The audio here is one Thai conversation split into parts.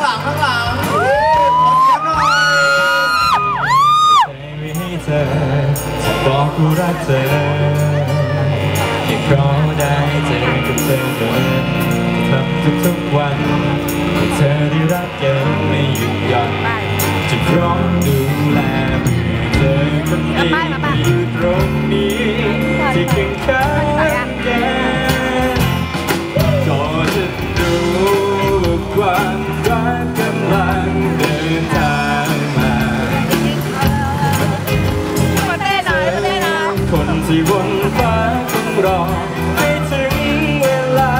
างหลังข้างหลังบอกกูรักเธอแค่เพราะได้เจอกับเธอเหมือนทำทุกทุกวันเธอได้รักกันไม่หยุดหย่อนจะพร้อมดูแลเพื่อเธอคนนี้อยู่ตรงนี้ ที่บนฟ้าคงรอให้ถึงเวลา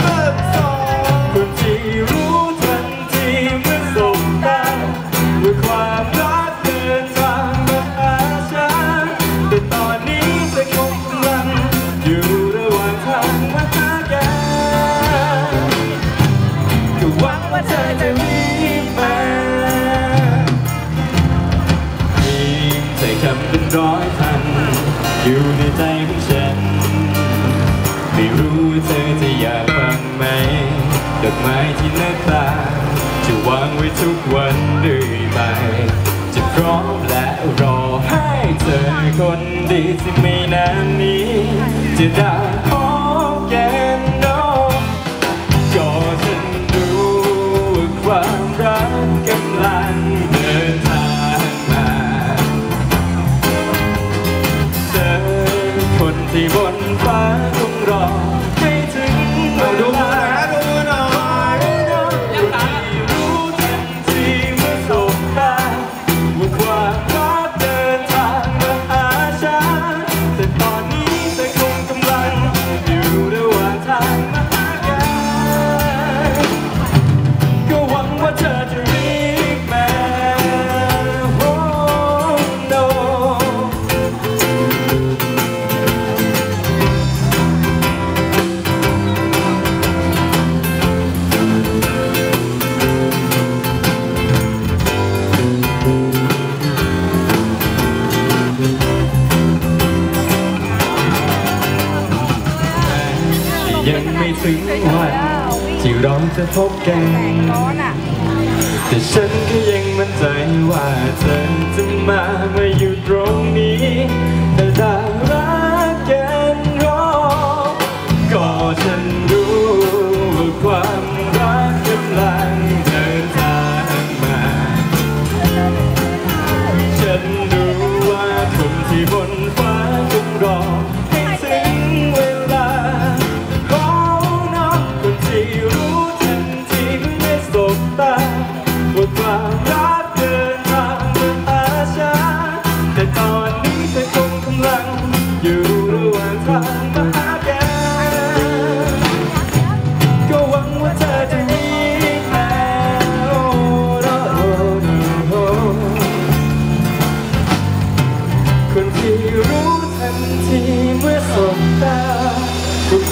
เปิดซองคนที่รู้ทันทีเมื่อสบตาว่าความรักเดินทางมาหาฉันแต่ตอนนี้เธอคงกำลังอยู่ระหว่างทางมาหากันก็หวังว่าเธอจะ อยู่ในใจของฉัน ไม่รู้ว่าเธอจะอยากฟังไหมดอกไม้ที่หน้าตา จะวางไว้ทุกวันเรื่อยไป จะพร้อมและรอให้เธอคนดีที่ไม่นานนี้ จะได้ ยังไม่ถึงวันที่เราจะพบกันแต่ฉันก็ยังมั่นใจว่าเธอจะมามาอยู่ตรงนี้แต่ถ้ารักกันรอก็จะ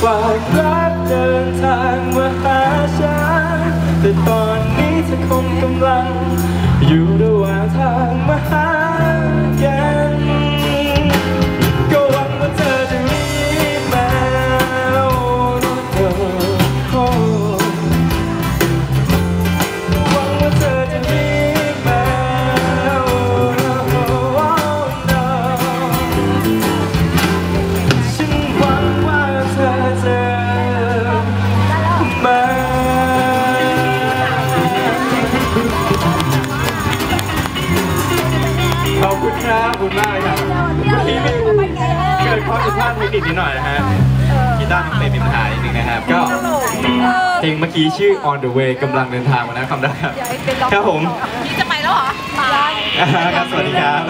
ฝากรักเดินทางมาหาฉันแต่ตอนนี้ มกำลัง อยู่ระหว่างทางมาหา อบคุณครับขอบคุณมากเลยครับเมื่อกี้เกิดความผิดพลาดเทคนิคนิดหน่อยนะฮะกีตาร์น้องเตมีปัญหานิดนึงนะครับ ก็เพลงเมื่อกี้ชื่อ On the Way กำลังเดินทางมานะคำได้ครับครับผมนี่จะไปแล้วเหรอไปครับสวัสดีครับ